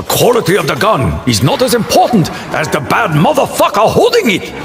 The quality of the gun is not as important as the bad motherfucker holding it.